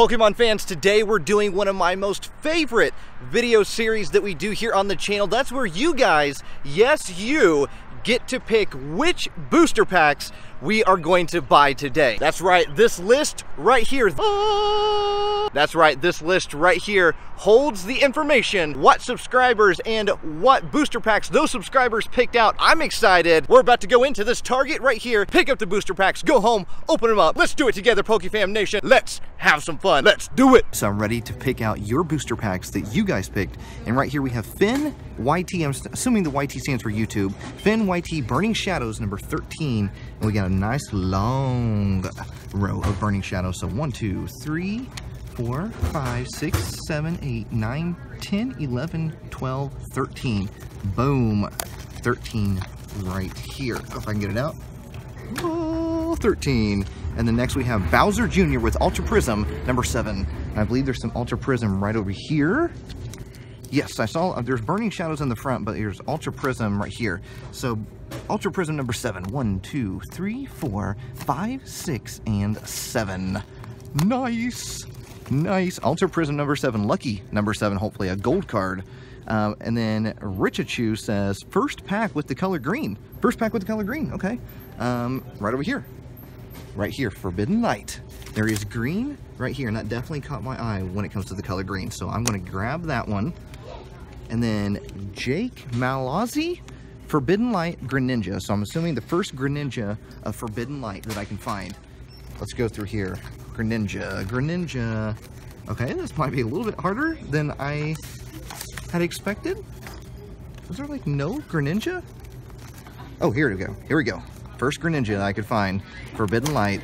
Pokemon fans, today we're doing one of my most favorite video series that we do here on the channel. That's where you guys, yes you, get to pick which booster packs we are going to buy today. That's right, this list right here. That's right, this list right here holds the information, what subscribers and what booster packs those subscribers picked out. I'm excited. We're about to go into this Target right here, pick up the booster packs, go home, open them up. Let's do it together, PokeFam Nation. Let's have some fun. Let's do it. So I'm ready to pick out your booster packs that you guys picked. And right here we have Finn, YT, I'm assuming the YT stands for YouTube. Finn, YT, Burning Shadows, number 13. And we got nice long row of Burning Shadows. So one, two, three, four, five, six, seven, eight, nine, 10, 11, 12, 13. Boom. 13 right here. If I can get it out. Oh, 13. And then next we have Bowser Jr. with Ultra Prism, number 7. And I believe there's some Ultra Prism right over here. Yes, I saw, uh, there's Burning Shadows in the front, but there's Ultra Prism right here. So, Ultra Prism number 7. 1, 2, 3, 4, 5, 6, and 7. Nice! Nice. Ultra Prism number 7. Lucky number 7, hopefully a gold card. Um, and then Richachu says, first pack with the color green. First pack with the color green, okay. Um, right over here. Right here, Forbidden Light. There is green right here, and that definitely caught my eye when it comes to the color green. So I'm going to grab that one. And then Jake Malazzi, Forbidden Light Greninja. So I'm assuming the first Greninja of Forbidden Light that I can find. Let's go through here. Greninja, Greninja. Okay, this might be a little bit harder than I had expected. Was there like no Greninja? Oh, here we go. Here we go. First Greninja that I could find. Forbidden Light.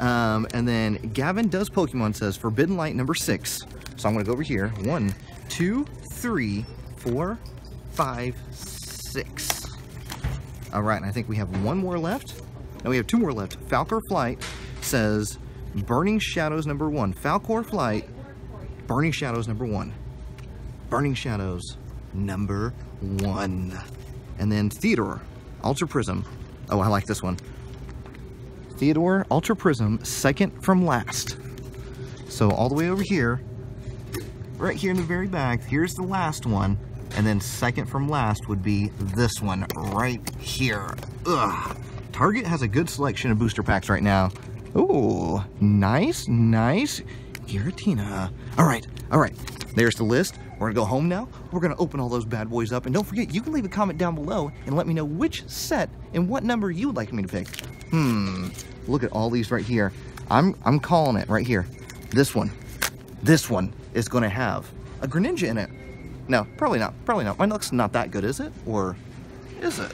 Um, and then Gavin Does Pokemon says Forbidden Light number six. So I'm going to go over here. One, two, three, four, five, six. All right, and I think we have one more left. No, we have two more left. Falcor Flight says Burning Shadows number one. Falcor Flight, Burning Shadows number one. Burning Shadows number one. And then Theodore, Ultra Prism. Oh, I like this one. Theodore, Ultra Prism, second from last. So all the way over here, right here in the very back, here's the last one. And then second from last would be this one right here. Ugh. Target has a good selection of booster packs right now. Oh, nice, nice. Giratina. All right, all right. There's the list. We're gonna go home now. We're gonna open all those bad boys up. And don't forget, you can leave a comment down below and let me know which set and what number you would like me to pick. Hmm, look at all these right here. I'm, I'm calling it right here. This one, this one is gonna have a Greninja in it. No, probably not, probably not. My luck's not that good, is it? Or is it?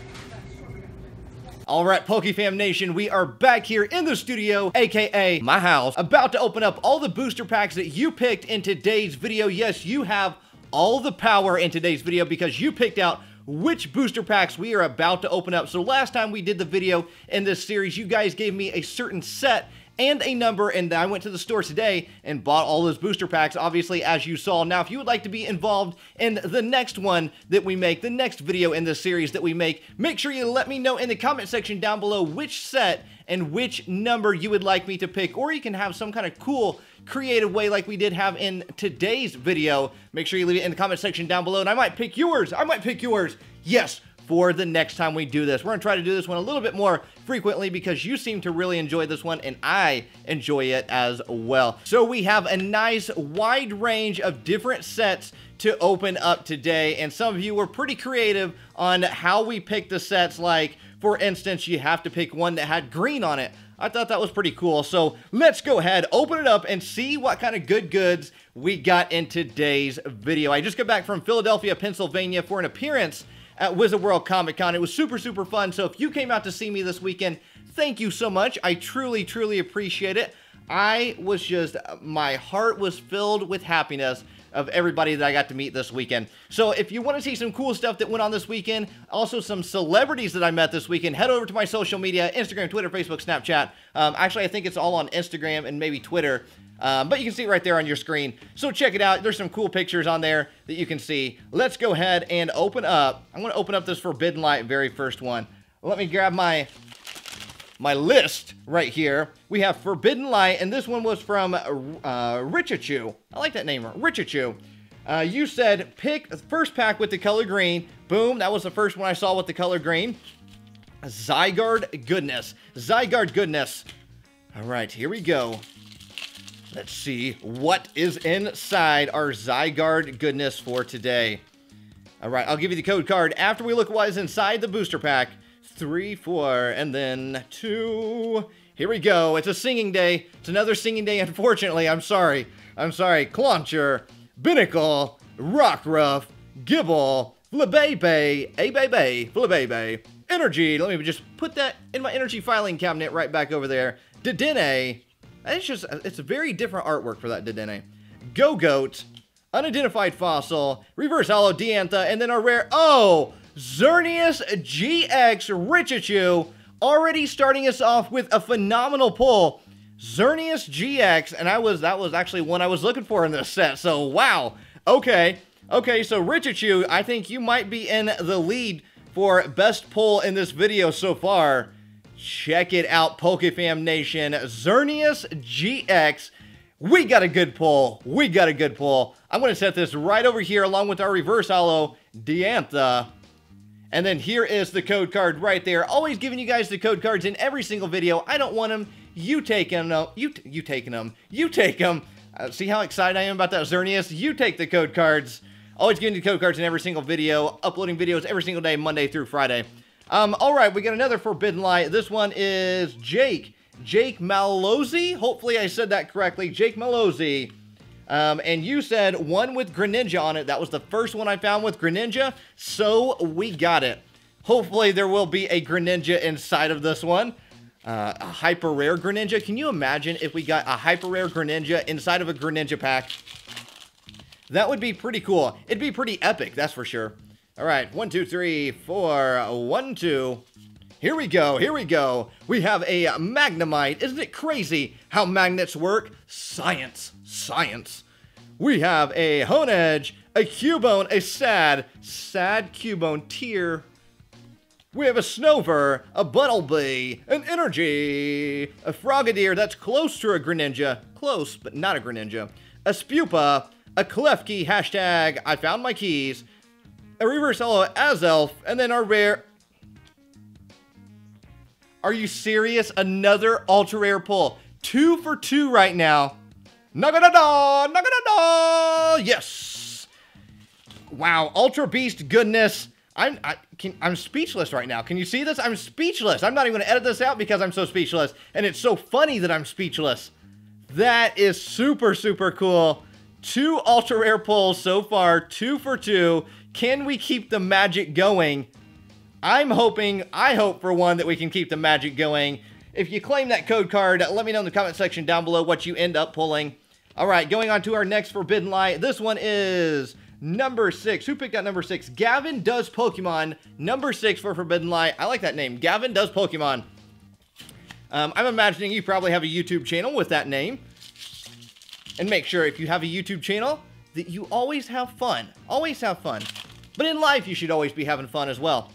All right, PokeFam Nation, we are back here in the studio, aka my house, about to open up all the booster packs that you picked in today's video. Yes, you have all the power in today's video because you picked out which booster packs we are about to open up. So last time we did the video in this series, you guys gave me a certain set and a number, and I went to the store today and bought all those booster packs, obviously, as you saw. Now, if you would like to be involved in the next one that we make, the next video in this series that we make, make sure you let me know in the comment section down below which set and which number you would like me to pick, or you can have some kind of cool creative way like we did have in today's video. Make sure you leave it in the comment section down below, and I might pick yours. I might pick yours. Yes, for the next time we do this. We're going to try to do this one a little bit more frequently because you seem to really enjoy this one and I enjoy it as well. So we have a nice wide range of different sets to open up today and some of you were pretty creative on how we picked the sets like for instance you have to pick one that had green on it. I thought that was pretty cool. So let's go ahead, open it up, and see what kind of good goods we got in today's video. I just got back from Philadelphia, Pennsylvania for an appearance at Wizard World Comic Con. It was super, super fun. So if you came out to see me this weekend, thank you so much. I truly, truly appreciate it. I was just, my heart was filled with happiness of everybody that I got to meet this weekend. So if you want to see some cool stuff that went on this weekend, also some celebrities that I met this weekend, head over to my social media, Instagram, Twitter, Facebook, Snapchat. Um, actually, I think it's all on Instagram and maybe Twitter. Um, but you can see it right there on your screen. So check it out. There's some cool pictures on there that you can see. Let's go ahead and open up. I'm going to open up this Forbidden Light very first one. Let me grab my my list right here. We have Forbidden Light, and this one was from uh, Richichu. I like that name, Richichu. Uh, you said pick first pack with the color green. Boom, that was the first one I saw with the color green. Zygarde goodness. Zygarde goodness. All right, here we go. Let's see what is inside our Zygarde goodness for today. All right, I'll give you the code card after we look at what is inside the booster pack. Three, four, and then two. Here we go. It's a singing day. It's another singing day, unfortunately. I'm sorry. I'm sorry. Clauncher, Binacle, Rockruff, Gible, Flabebe, Abebe, Flabebe, Energy. Let me just put that in my energy filing cabinet right back over there. Dedenne. It's just, it's a very different artwork for that Dedenne. Gogoat, Unidentified Fossil, Reverse Holo Diantha, and then our rare, oh, Xerneas GX Richichu, already starting us off with a phenomenal pull. Xerneas GX, and I was, that was actually one I was looking for in this set, so wow. Okay, okay, so Richichu, I think you might be in the lead for best pull in this video so far. Check it out, PokeFam Nation. Xerneas GX we got a good pull. We got a good pull. I'm going to set this right over here along with our reverse holo Diantha. And then here is the code card right there. Always giving you guys the code cards in every single video. I don't want them. You taking them. You, you taking them. You take them. Uh, see how excited I am about that Xerneas? You take the code cards. Always giving you code cards in every single video. Uploading videos every single day, Monday through Friday. Um, all right, we got another Forbidden Light. This one is Jake. Jake Malozzi. Hopefully I said that correctly. Jake Malozzi. Um, and you said one with Greninja on it. That was the first one I found with Greninja. So we got it. Hopefully there will be a Greninja inside of this one. Uh, a hyper rare Greninja. Can you imagine if we got a hyper rare Greninja inside of a Greninja pack? That would be pretty cool. It'd be pretty epic, that's for sure. All right, one, two, three, four, one, two. Here we go, here we go. We have a Magnemite. Isn't it crazy how magnets work? Science, science. We have a Honedge, a Cubone, a Sad, Sad Cubone tier. We have a Snover, a Buttlebee, an Energy, a Frogadier that's close to a Greninja, close but not a Greninja, a Spewpa, a Klefki, hashtag I found my keys, a Reverse Holo Azelf, and then our rare are you serious? Another ultra rare pull. Two for two right now. Naganadel! Naganadel! Yes! Wow, Ultra Beast goodness. I'm I, can, I'm speechless right now. Can you see this? I'm speechless. I'm not even to edit this out because I'm so speechless. And it's so funny that I'm speechless. That is super, super cool. Two ultra rare pulls so far. Two for two. Can we keep the magic going? I'm hoping, I hope for one, that we can keep the magic going. If you claim that code card, let me know in the comment section down below what you end up pulling. All right, going on to our next Forbidden Light. This one is number six. Who picked out number six? Gavin Does Pokemon. Number six for Forbidden Light. I like that name. Gavin Does Pokemon. Um, I'm imagining you probably have a YouTube channel with that name. And make sure if you have a YouTube channel that you always have fun. Always have fun. But in life, you should always be having fun as well.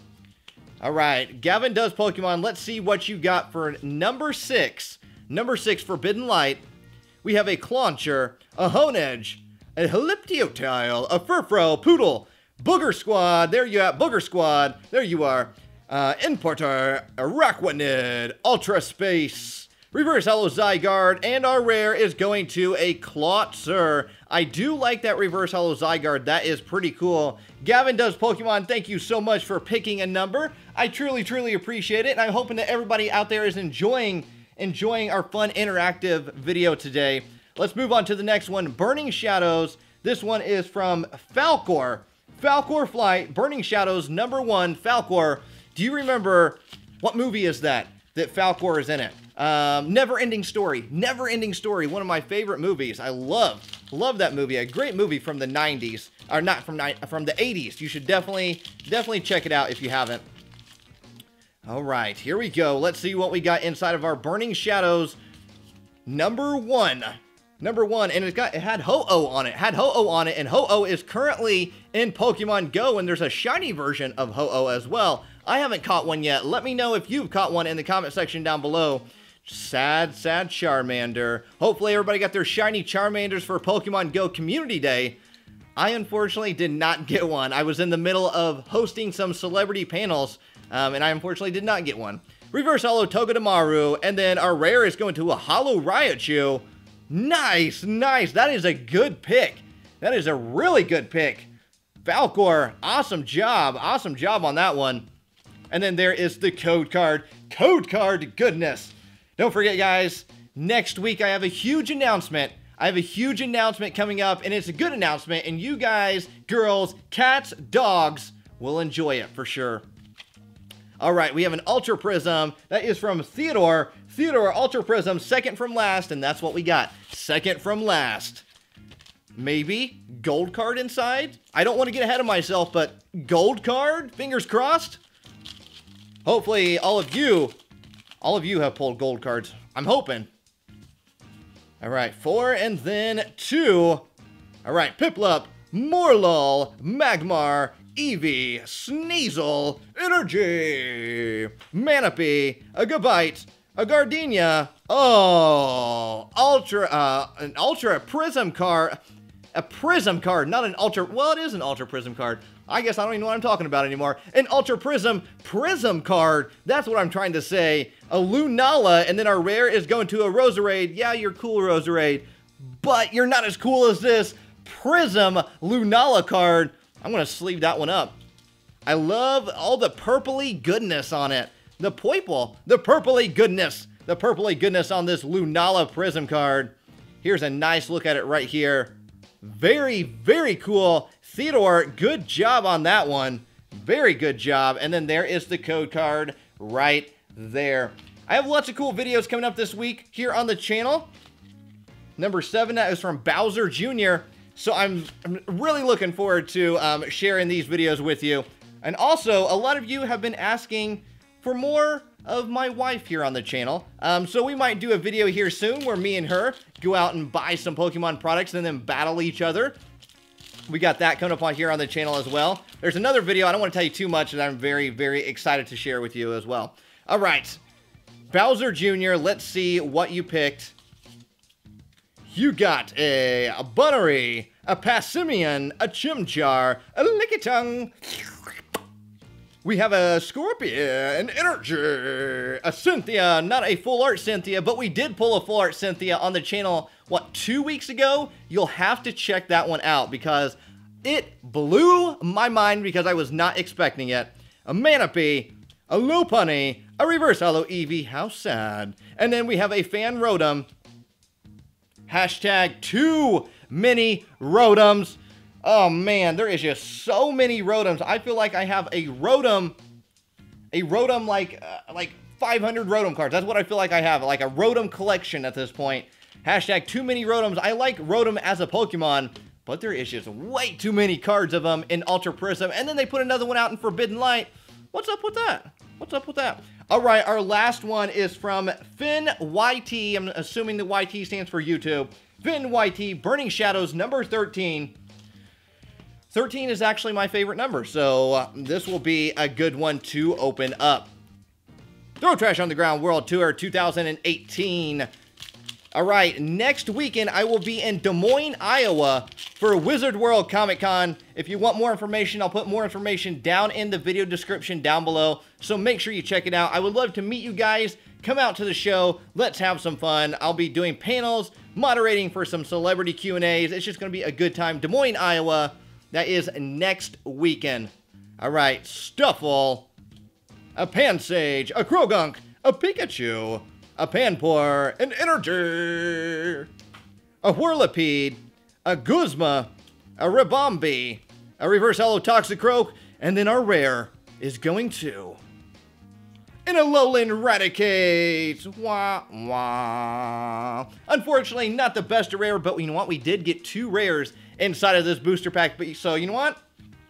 All right, Gavin does Pokemon. Let's see what you got for number six. Number six, Forbidden Light. We have a Clauncher, a Honedge, a Helioptile, a Furfrou, Poodle, Booger Squad. There you at Booger Squad. There you are. Uh, Importer, Araquanid, Ultra Space, Reverse Holo Zygarde, and our rare is going to a Clawitzer. I do like that Reverse Holo Zygarde. That is pretty cool. Gavin does Pokemon. Thank you so much for picking a number. I truly, truly appreciate it. And I'm hoping that everybody out there is enjoying enjoying our fun interactive video today. Let's move on to the next one, Burning Shadows. This one is from Falcor. Falcor Flight, Burning Shadows, number one, Falcor. Do you remember, what movie is that, that Falcor is in it? Um, Never Ending Story. Never Ending Story, one of my favorite movies. I love, love that movie. A great movie from the 90s, or not from, from the 80s. You should definitely, definitely check it out if you haven't. All right, here we go. Let's see what we got inside of our Burning Shadows number one. Number one, and it got it had Ho-Oh on it. Had Ho-Oh on it, and Ho-Oh is currently in Pokemon Go, and there's a shiny version of Ho-Oh as well. I haven't caught one yet. Let me know if you've caught one in the comment section down below. Sad, sad Charmander. Hopefully everybody got their shiny Charmanders for Pokemon Go Community Day. I unfortunately did not get one. I was in the middle of hosting some celebrity panels, um, and I unfortunately did not get one. Reverse Holo Togedemaru, and then our rare is going to a Holo Raichu. Nice, nice. That is a good pick. That is a really good pick. Falcor, awesome job. Awesome job on that one. And then there is the code card. Code card goodness. Don't forget, guys, next week I have a huge announcement I have a huge announcement coming up, and it's a good announcement, and you guys, girls, cats, dogs will enjoy it for sure. All right, we have an Ultra Prism. That is from Theodore. Theodore Ultra Prism, second from last, and that's what we got. Second from last. Maybe gold card inside? I don't want to get ahead of myself, but gold card? Fingers crossed? Hopefully all of you, all of you have pulled gold cards. I'm hoping. All right, four and then two. All right, Piplup, Morelull, Magmar, Eevee, Sneasel, Energy, Manaphy, a Gabite, a Gardenia. Oh, Ultra, uh, an Ultra Prism card. A Prism card, not an Ultra, well, it is an Ultra Prism card. I guess I don't even know what I'm talking about anymore. An Ultra Prism Prism card. That's what I'm trying to say. A Lunala, and then our rare is going to a Roserade. Yeah, you're cool, Roserade, but you're not as cool as this Prism Lunala card. I'm going to sleeve that one up. I love all the purpley goodness on it. The purple, the purpley goodness, the purpley goodness on this Lunala Prism card. Here's a nice look at it right here. Very, very cool. Theodore, good job on that one. Very good job. And then there is the code card right there. I have lots of cool videos coming up this week here on the channel. Number seven, that is from Bowser Jr. So I'm, I'm really looking forward to um, sharing these videos with you. And also, a lot of you have been asking for more of my wife here on the channel. Um, so we might do a video here soon where me and her go out and buy some Pokemon products and then battle each other. We got that coming up on here on the channel as well. There's another video, I don't want to tell you too much, that I'm very, very excited to share with you as well. All right, Bowser Jr., let's see what you picked. You got a, a Bunnelby, a Passimian, a Chimchar, a Lickitung. We have a Scorpion, an Energy, a Cynthia, not a full art Cynthia, but we did pull a full art Cynthia on the channel what, two weeks ago? You'll have to check that one out because it blew my mind because I was not expecting it. A Manaphy, a Lopunny, a Reverse Holo Eevee, how sad. And then we have a Fan Rotom. Hashtag too many Rotoms. Oh man, there is just so many Rotoms. I feel like I have a Rotom, a Rotom like, uh, like 500 Rotom cards. That's what I feel like I have, like a Rotom collection at this point. Hashtag too many Rotoms. I like Rotom as a Pokemon, but there is just way too many cards of them in Ultra Prism. And then they put another one out in Forbidden Light. What's up with that? What's up with that? All right, our last one is from Finn YT. I'm assuming the YT stands for YouTube. Finn YT, Burning Shadows, number 13. 13 is actually my favorite number, so uh, this will be a good one to open up. Throw Trash on the Ground World Tour 2018. All right, next weekend I will be in Des Moines, Iowa for Wizard World Comic Con. If you want more information, I'll put more information down in the video description down below. So make sure you check it out. I would love to meet you guys. Come out to the show. Let's have some fun. I'll be doing panels, moderating for some celebrity Q&As. It's just going to be a good time. Des Moines, Iowa. That is next weekend. All right, Stufful, a Pansage, a Croagunk, a Pikachu, a Panpour, an Energy, a Whirlipede, a Guzma, a Ribombee, a Reverse Holo Toxicroak, and then our rare is going to an Alolan Raticate. Wah, wah. Unfortunately, not the best rare, but you know what? We did get two rares inside of this booster pack. But so you know what?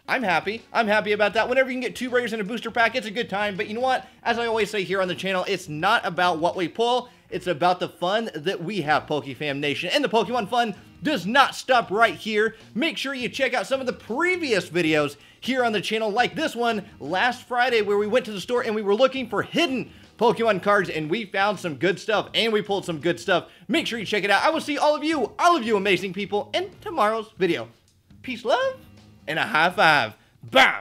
I'm happy. I'm happy about that. Whenever you can get two rares in a booster pack, it's a good time. But you know what? As I always say here on the channel, it's not about what we pull. It's about the fun that we have, PokeFam Nation. And the Pokemon fun does not stop right here. Make sure you check out some of the previous videos here on the channel, like this one last Friday where we went to the store and we were looking for hidden Pokemon cards and we found some good stuff and we pulled some good stuff. Make sure you check it out. I will see all of you, all of you amazing people in tomorrow's video. Peace, love, and a high five. Bam!